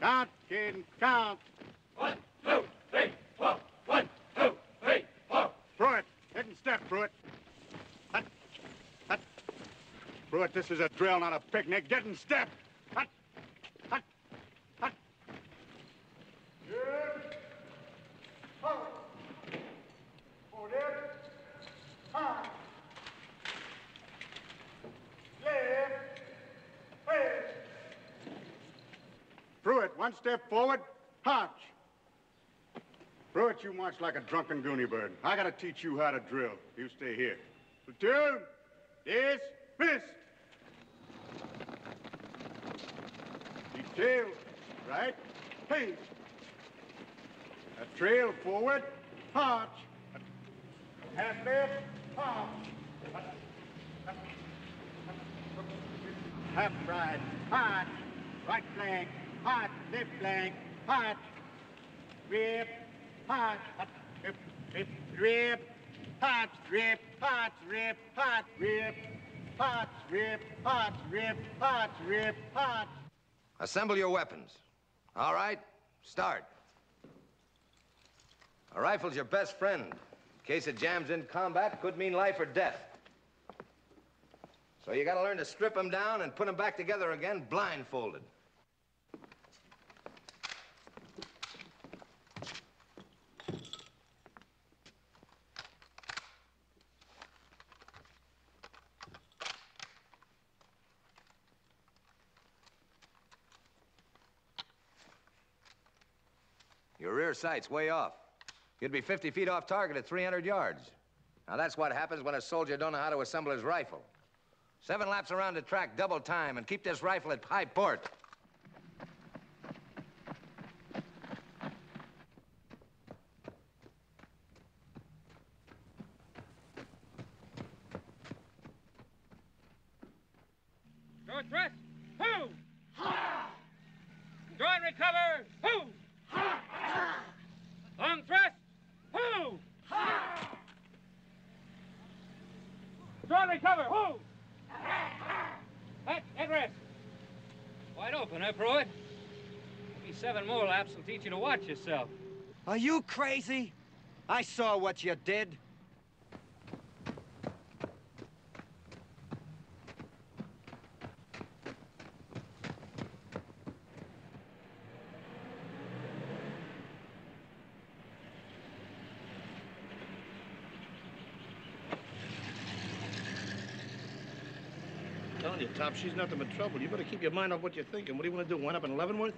Count, kid, count. One, two, three, four. One, two, three, four. Prewitt, hit and step, Prewitt. Hut, hut. Prewitt, this is a drill, not a picnic. Get in step. Hut, hut. Good. Forward. Forward. Hard. Left. Left. Prewitt, one step forward. March. Prewitt, you march like a drunken goonie bird. I gotta teach you how to drill. You stay here. Platoon, dismissed. Detail, right? Hey. A trail forward, march. Half left, march. Half right, march. Right flank, march. Left flank, march. Rip, march. Rip, rip, rip. March, rip, march, rip, march, rip. March, rip, march, rip, march, rip, march. Assemble your weapons. All right, start. A rifle's your best friend. In case it jams in combat, could mean life or death. So you gotta learn to strip them down and put them back together again blindfolded. Your rear sight's way off. You'd be 50 feet off target at 300 yards. Now, that's what happens when a soldier don't know how to assemble his rifle. Seven laps around the track, double time, and keep this rifle at high port. Short Draw and recover. Who? At, at rest. Wide open, huh, Prewitt? Maybe seven more laps will teach you to watch yourself. Are you crazy? I saw what you did. Telling you, Top, she's nothing but trouble. You better keep your mind off what you're thinking. What do you want to do, wind up in Leavenworth?